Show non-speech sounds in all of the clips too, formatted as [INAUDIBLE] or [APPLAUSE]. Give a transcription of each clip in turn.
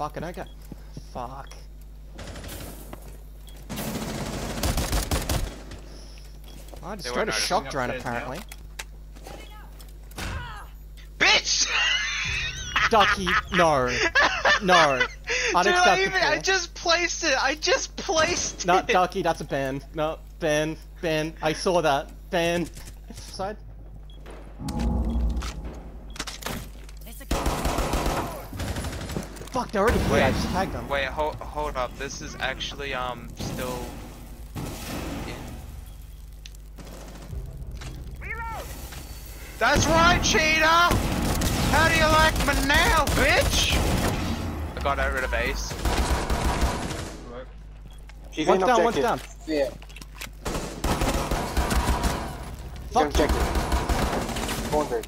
Fuck, I don't get. Fuck. I They destroyed a shock drone apparently. Bitch! Ducky, no. No. [LAUGHS] Dude, I, Unacceptable. even, I just placed it. I just placed No, it. Ducky, that's a ban. No, ban, ban. I saw that. Ban. Side. Fuck, they're already here. I Wait, just tagged them. Wait, hold, hold up. This is actually um still. in- That's right, cheater. How do you like me now, bitch? I got out rid of Ace. Work. She's One's in down, one's objective. down. Yeah. Fuck. Objective. Corner.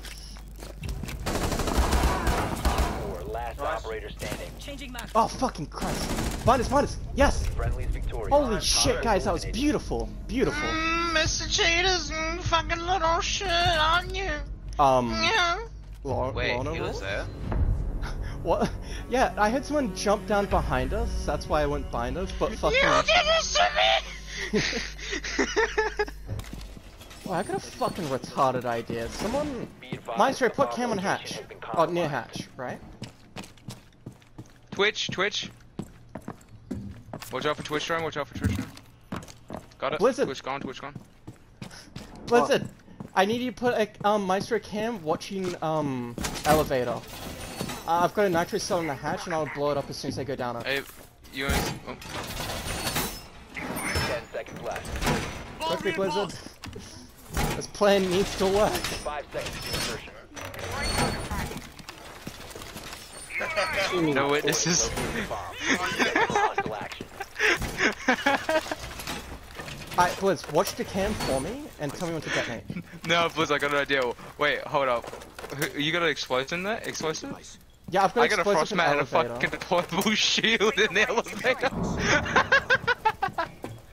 Four, last Nice. operator standing. Changing map. Oh, fucking Christ. Minus, minus. Yes. Friendly's victorious. Holy shit, nice. guys. That was beautiful. Beautiful. Mm, Mr. Cheetah's mm, fucking little shit on you. Um, Yeah. Lo- Wait, Lorna he was there. What? Yeah, I heard someone jump down behind us. That's why I went behind us. But fucking. You did this to me. [LAUGHS] Oh, I got a fucking retarded idea. Someone. Be advised, Maestro, put bomb cam on hatch. Oh, near hatch, right? Twitch, Twitch. Watch out for Twitch drone. Watch out for Twitch drone. Got it. Blizzard. Twitch gone. Twitch gone. Listen, I need you to put a um Maestro cam watching um elevator. Uh, I've got a nitro cell in the hatch, and I'll blow it up as soon as I go down it. Hey, you. ain't- Oh. Ten seconds left. Quickly, Blizzard. [LAUGHS] This plan needs to work. Five seconds to insertion. [LAUGHS] No witnesses. Located the bomb. Schedule hostile action. [LAUGHS] Alright, Blizz, watch the cam for me and tell me when to detonate. no, Blizz, I got an idea. Wait, hold up. You got an explosive in there? Explosive? Yeah, I've got I got a frost in mat and a elevator. fucking deployable [LAUGHS] shield in the elevator.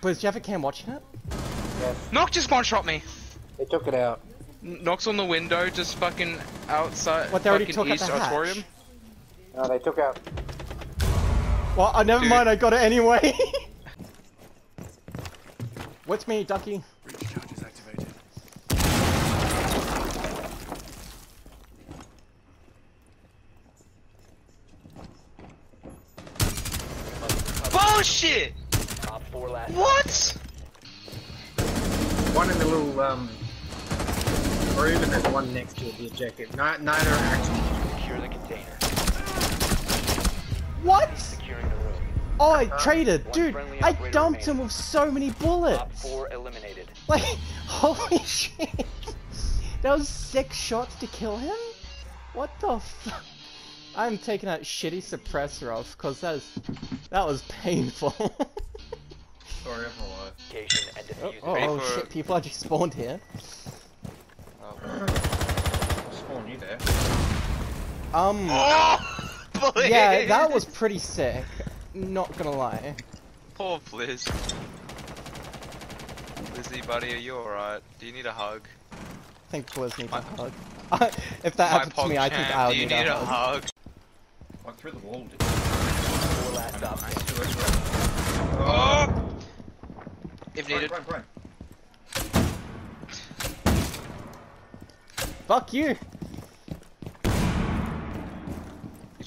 Blizz, do you have a cam watching it? Yes. Nokk just one shot me. They took it out. Knocks on the window, just fucking outside. What, they already fucking took out east the hatch? auditorium. No, they took out. Well, uh, never Dude. mind, I got it anyway. [LAUGHS] What's me, Ducky? Bullshit! Top four. What? One in the little um room and then one next to the objective. Ni- Neither are actually. Secure the container. What? Securing the room. Oh, I traded, dude. I dumped him with so many bullets. Like, [LAUGHS] holy shit. That was six shots to kill him? What the fuck? I'm taking that shitty suppressor off, cause that is, that was painful. [LAUGHS] Sorry, I'm alive. Location and oh, oh, oh for- shit, people are just spawned here. I'll spawn you there. Um, Oh, Blizz! yeah, that was [LAUGHS] pretty sick. Not gonna lie. Poor Blizz. Lizzie, buddy, are you alright? Do you need a hug? I think Blizz needs My- a hug. [LAUGHS] if that happens to me, I think I'll need, need a a hug. hug? Like through the wall. Did Four last stop. Nice. Do it, do it. Oh! If Run, needed. run, run. Fuck you!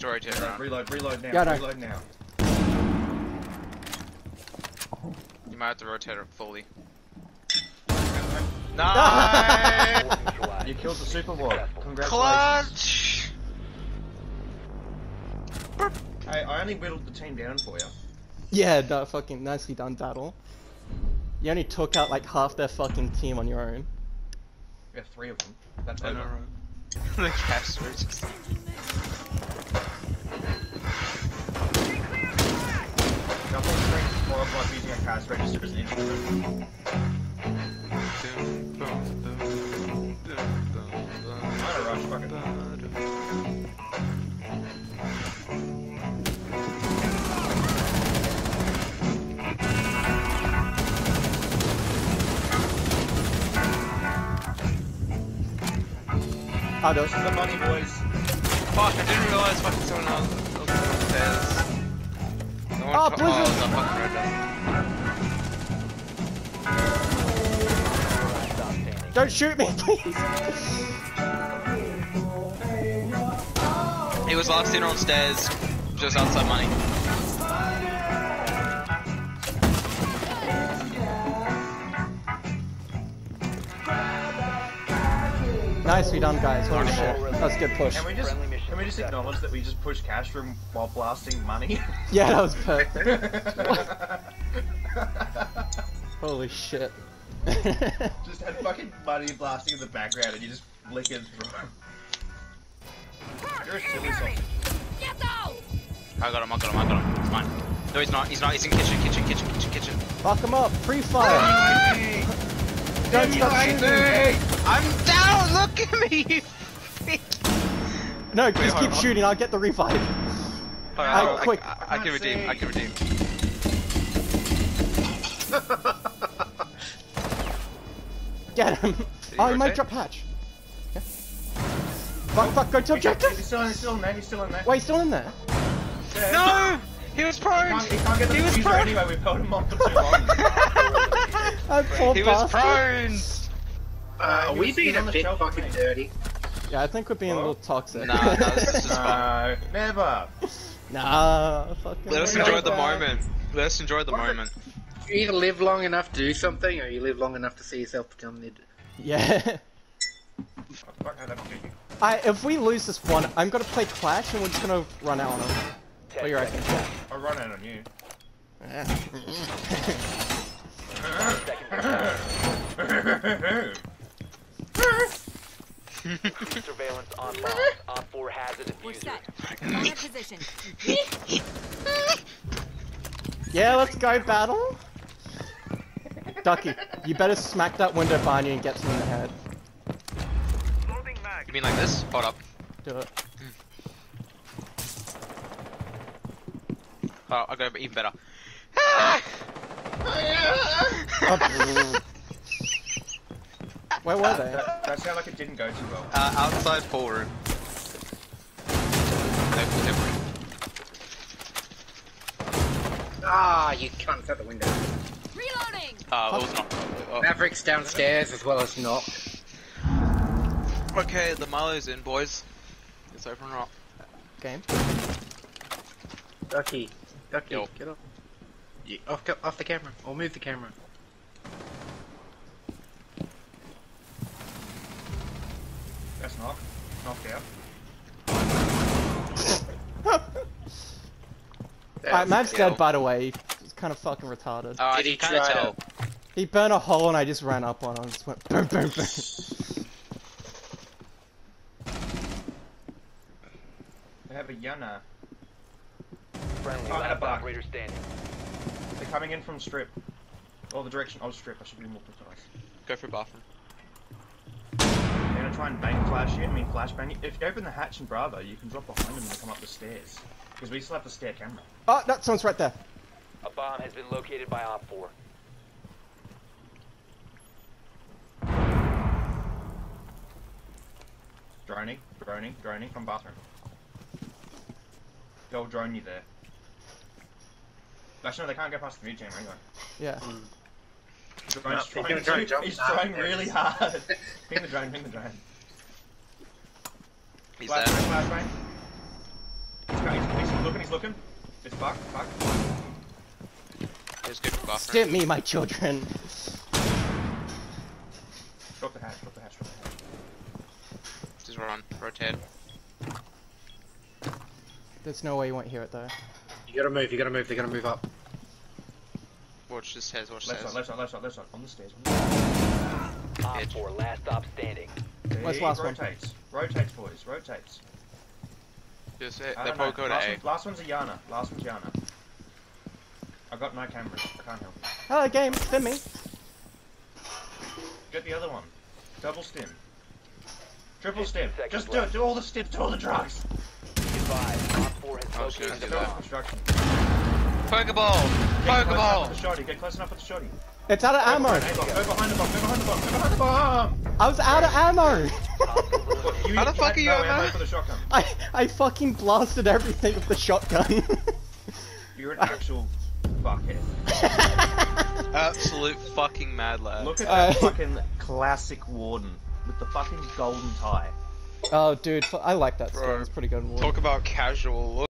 He's rotating Reload, around. reload, reload now. Yeah, no. reload now. You might have to rotate it fully. Four Nice! [LAUGHS] You killed the super wall. Congratulations. Clutch! Hey, I only whittled the team down for you. Yeah, no, fucking nicely done, Daddle. You only took out like half their fucking team on your own. We have three of them. That's I know, over. [LAUGHS] the caster is just. Jump on screen while I'm using a cast register as an instrument. I don't rush, fuck it. I don't. This is the money, boys. Fuck, I didn't realize fucking someone else was upstairs. Oh, oh, oh, the fucking red dot. Last stop standing. Don't shoot me, [LAUGHS] please! He was last in on stairs, just outside money. Nicely done, guys. Holy shit. That's a good push. Can we just Friendly mission can we just success. acknowledge that we just pushed cash room while blasting money? [LAUGHS] Yeah, that was perfect. [LAUGHS] Holy shit. [LAUGHS] just had fucking money blasting in the background and you just flick it through. You're a silly sausage. I got him, I got him, I got him. It's mine. No, he's not, he's not, he's in kitchen, kitchen, kitchen, kitchen, kitchen. Fuck him up. Free fire. Don't stop shooting. I'm down, look at me! You freak. No, just keep on. shooting. I'll get the revive. Hold I- on, hold on, quick. I, I, I can redeem, I can redeem. Get him. Oh, he might drop hatch. Yeah. Fuck, fuck, go to He's objective. still in, he's still in there, he's still in there. Wait, he's still in there. Yeah. No! He was He prone! can't, he can't get the He was prone! anyway, we've held him on for too long. [LAUGHS] Poor He was prone! Uh, are we was- being a bit fucking me. dirty? Yeah, I think we're being a little toxic. Nah, no, this is just [LAUGHS] fun. No, never. nah, fucking. Let us bring it enjoy the back. moment. Let us enjoy the What? moment. You either live long enough to do something, or you live long enough to see yourself become the. Yeah. Fuck, how'd that do you? I, if we lose this one, I'm gonna play Clash and we're just gonna run out on him. What do you reckon? I'll run out on you. [LAUGHS] [LAUGHS] Surveillance on bombs. [LAUGHS] Op 4 has a We're diffuser. set. On our [LAUGHS] position. Yeah, let's go battle. Ducky, you better smack that window behind you and get someone in the head. You mean like this? Hold up. Do it. Hmm. Oh, I got even better. [LAUGHS] Oh. Where were they? That, that sounded like it didn't go too well. Uh, outside pool room. They- they- Ah, you cunts out the window. Reloading. Uh, it was not. Oh. Mavericks downstairs as well as not. Okay, the Milo's in, boys. It's open rock. Game. Ducky, Ducky, Yo. get off. You, off, off the camera, or move the camera. Knock. Knocked out. [LAUGHS] Alright, Mav's dead by the way. He's kind of fucking retarded. Uh, Did he can kinda tell. He burned a hole and I just ran up on him. and Just went boom, boom, boom. They have a Iana. Friendly Oh, last back. operator standing. They're coming in from strip. Or the direction. Oh, strip. I should be more precise. Go for bathroom. They're gonna try and bang flash you. I mean, flash bang you. If you open the hatch in Bravo, you can drop behind them and come up the stairs. Because we still have the stair camera. Oh, that someone's right there. A bomb has been located by Op 4. Droning, droning, droning from bathroom. They'll drone you there. Actually, no, they can't go past the mute chamber anyway. Yeah. Hmm. Drone's No, he's trying, gonna try and to- jump he's trying really hard. [LAUGHS] ping the drone, ping the drone. He's Flash there. bang, flash bang. He's, he's, he's looking, he's looking. It's fuck, fuck. He's good for bathroom. Stimp me, my children. Drop the hatch, drop the hatch, drop the hatch. Just run. Rotate. There's no way you won't hear it though. You gotta move, you gotta move, they're gonna move up. Watch the stairs, watch the Left side, stairs. left side, left side, left side. On the stairs. On the stairs. Op Bitch. 4, last stop standing. Where's He last one? rotates. Rotates, boys. Rotates. Just it. I They'll don't know. probably go to last, A. one, last one's a Iana. Last one's Iana. I got no cameras. I can't help you. Hello, game. Stim me. Get the other one. Double stim. Triple stim. seconds Just do it. left. Do all the stims. Do all the drugs. Goodbye. Op 4 has Oh, shit, located do the Double that. bomb. construction. Pokeball! Get close enough with Pokeball! the shoddy. Get close enough with the shoddy. It's out of ammo. Go behind the bomb. Go behind the bomb. Go behind the bomb. I was out of ammo. [LAUGHS] You, How the fuck are you out ammo ammo? for the shotgun? I I fucking blasted everything with the shotgun. You [LAUGHS] You're an actual fuckhead. [LAUGHS] Absolute fucking mad lad. Look at Uh, that fucking classic warden with the fucking golden tie. oh, dude, I like that skin. Bro, It's pretty good. Talk about casual.